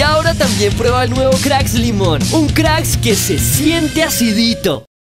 Y ahora también prueba el nuevo Cracks Limón, un Cracks que se siente acidito.